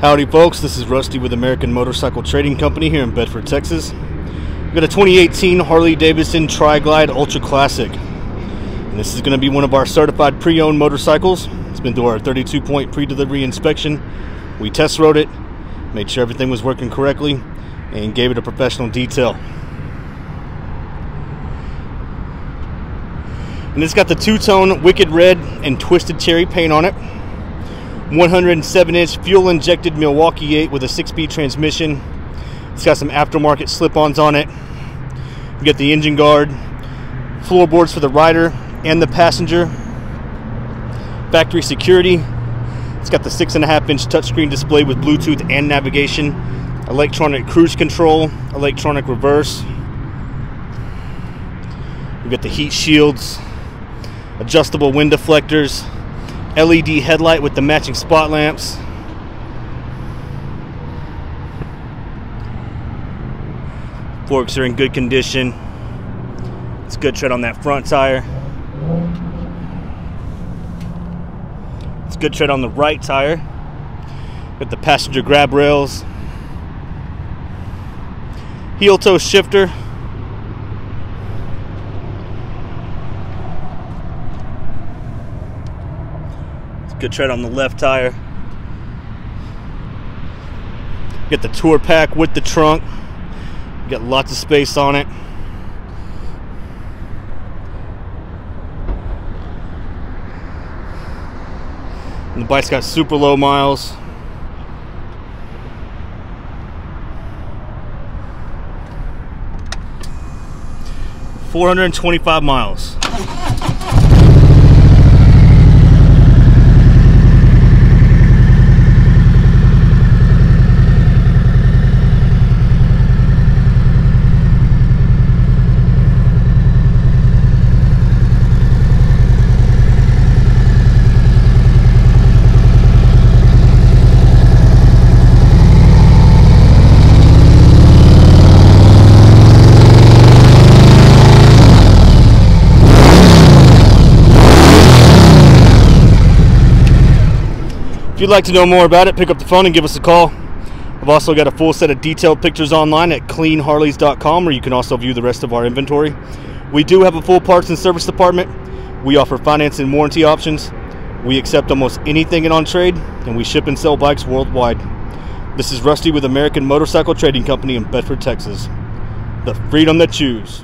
Howdy, folks. This is Rusty with American Motorcycle Trading Company here in Bedford, Texas. We've got a 2018 Harley Davidson Tri-Glide Ultra Classic. And this is going to be one of our certified pre-owned motorcycles. It's been through our 32-point pre-delivery inspection. We test rode it, made sure everything was working correctly, and gave it a professional detail. And it's got the two-tone Wicked Red and Twisted Cherry paint on it. 107 inch fuel injected Milwaukee 8 with a 6 speed transmission. It's got some aftermarket slip ons on it. You got the engine guard, floorboards for the rider and the passenger, factory security. It's got the 6.5 inch touchscreen display with Bluetooth and navigation, electronic cruise control, electronic reverse. We've got the heat shields, adjustable wind deflectors LED headlight with the matching spot lamps. Forks are in good condition. It's good tread on that front tire. It's good tread on the right tire. Got the passenger grab rails. Heel toe shifter. Good tread on the left tire. Get the tour pack with the trunk. Got lots of space on it. And the bike's got super low miles. Four hundred and twenty-five miles. If you'd like to know more about it, pick up the phone and give us a call. I've also got a full set of detailed pictures online at cleanharleys.com where you can also view the rest of our inventory. We do have a full parts and service department. We offer finance and warranty options. We accept almost anything in on trade and we ship and sell bikes worldwide. This is Rusty with American Motorcycle Trading Company in Bedford, Texas. The freedom to choose.